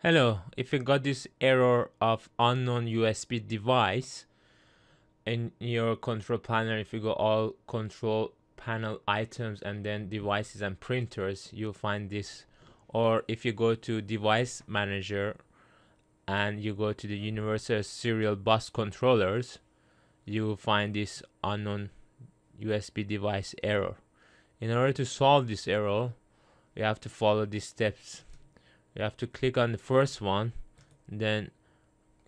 Hello, if you got this error of unknown USB device in your control panel, if you go all control panel items and then devices and printers, you'll find this. Or if you go to device manager and you go to the universal serial bus controllers, you will find this unknown USB device error. In order to solve this error, you have to follow these steps you have to click on the first one then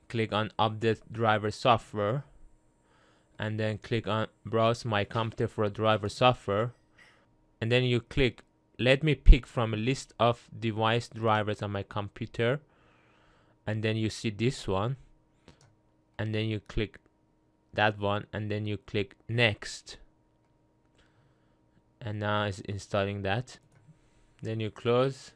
click on update driver software and then click on browse my computer for driver software. And then you click let me pick from a list of device drivers on my computer. And then you see this one. And then you click that one and then you click next. And now it's installing that. Then you close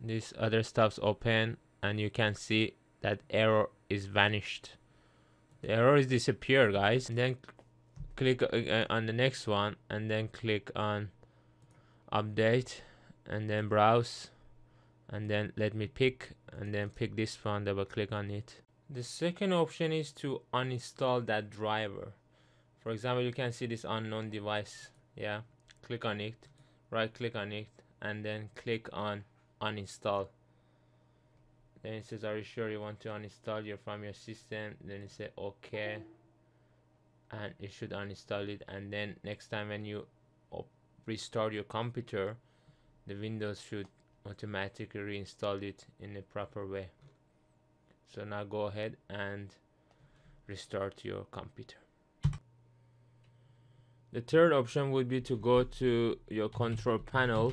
this other stuff's open and you can see that error is vanished. The error is disappeared guys. And then click uh, on the next one and then click on update and then browse and then let me pick and then pick this one double click on it. The second option is to uninstall that driver. For example you can see this unknown device. Yeah click on it. Right click on it and then click on uninstall. Then it says are you sure you want to uninstall your from your system? Then you say okay. And it should uninstall it. And then next time when you restart your computer the windows should automatically reinstall it in a proper way. So now go ahead and restart your computer. The third option would be to go to your control panel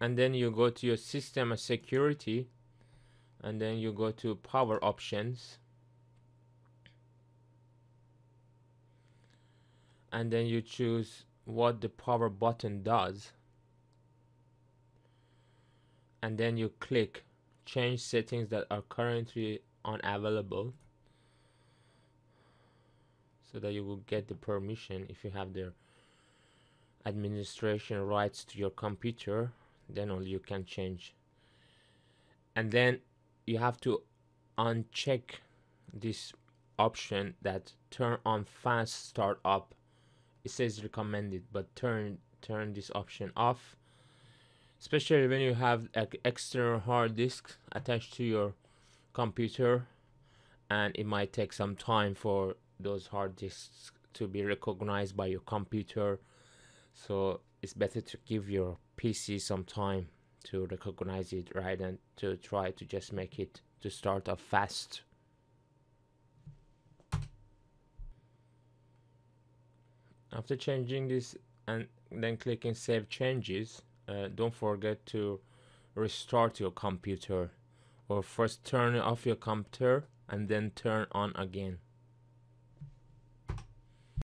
and then you go to your system security and then you go to power options. And then you choose what the power button does. And then you click change settings that are currently unavailable so that you will get the permission if you have the administration rights to your computer then only you can change. And then you have to uncheck this option that turn on fast startup it says recommended but turn turn this option off. Especially when you have an external hard disk attached to your computer and it might take some time for those hard disks to be recognized by your computer. So it's better to give your PC some time to recognize it right and to try to just make it to start off fast. After changing this and then clicking save changes uh, don't forget to restart your computer or first turn off your computer and then turn on again